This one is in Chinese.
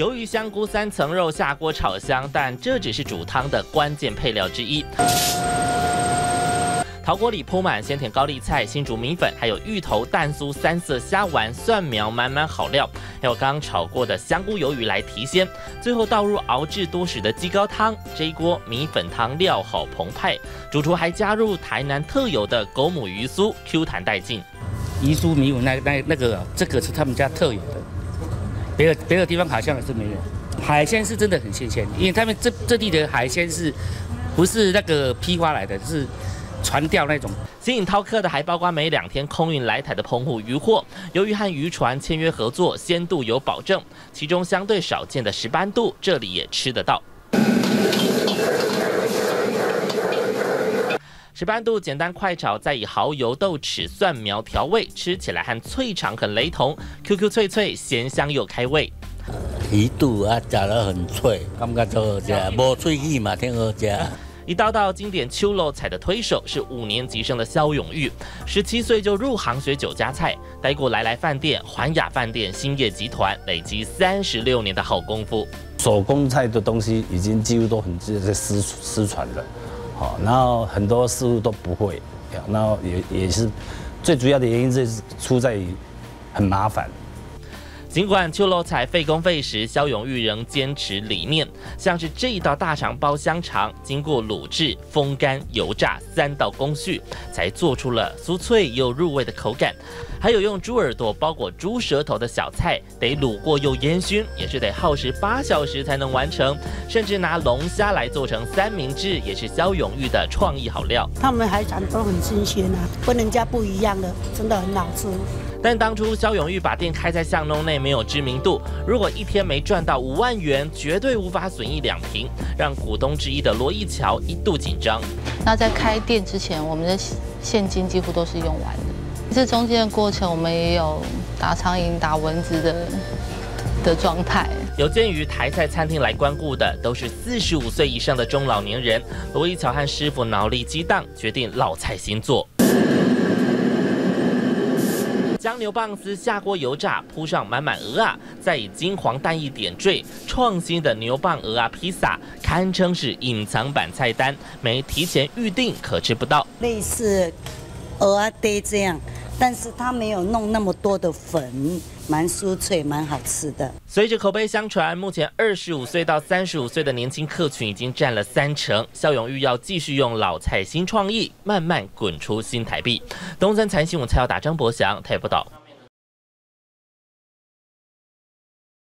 由于香菇三层肉下锅炒香，但这只是煮汤的关键配料之一。陶锅里铺满鲜甜高丽菜、新竹米粉，还有芋头、蛋酥、三色虾丸、蒜苗，满满好料。还有刚炒过的香菇鱿鱼来提鲜，最后倒入熬制多时的鸡高汤。这一锅米粉汤料好澎湃，主厨还加入台南特有的狗母鱼酥，Q 弹带劲。鱼酥米粉那那那个，这个是他们家特有的，别的别的地方好像是没有。海鲜是真的很新鲜，因为他们这这地的海鲜是不是那个批发来的，是。船钓那种吸引涛客的，还包括每两天空运来台的澎湖渔货。由于和渔船签约合作，鲜度有保证，其中相对少见的石斑度，这里也吃得到。石斑度简单快炒，再以蚝油、豆豉、蒜苗调味，吃起来和脆肠很雷同，Q Q 脆脆，咸香又开胃。鱼肚啊，炸得很脆，感觉就好食，无脆气嘛，挺好食。一道道经典秋楼菜的推手是五年级生的肖永玉，十七岁就入行学酒家菜，待过来来饭店、环雅饭店、兴业集团，累积三十六年的好功夫。手工菜的东西已经几乎都很在失失传了，好，然后很多事物都不会，然后也也是最主要的原因就是出在于很麻烦。尽管秋楼菜费工费时，肖永玉仍坚持理念。像是这一道大肠包香肠，经过卤制、风干、油炸三道工序，才做出了酥脆又入味的口感。还有用猪耳朵包裹猪舌头的小菜，得卤过又烟熏，也是得耗时八小时才能完成。甚至拿龙虾来做成三明治，也是肖永玉的创意好料。他们海产都很新鲜啊，跟人家不一样的，真的很好吃。但当初肖永玉把店开在巷弄内，没有知名度，如果一天没赚到五万元，绝对无法损益两平，让股东之一的罗一桥一度紧张。那在开店之前，我们的现金几乎都是用完的。这中间的过程，我们也有打苍蝇、打蚊子的的状态。有鉴于台菜餐厅来光顾的都是四十五岁以上的中老年人，罗一桥和师傅脑力激荡，决定老菜新做。将牛蒡丝下锅油炸，铺上满满鹅啊，再以金黄蛋液点缀，创新的牛蒡鹅啊披萨，堪称是隐藏版菜单，没提前预定可吃不到。类似鹅啊爹这样，但是他没有弄那么多的粉，蛮酥脆，蛮好吃的。随着口碑相传，目前二十五岁到三十五岁的年轻客群已经占了三成。肖永玉要继续用老菜新创意，慢慢滚出新台币。东森财经，我蔡要打张博祥他也不倒。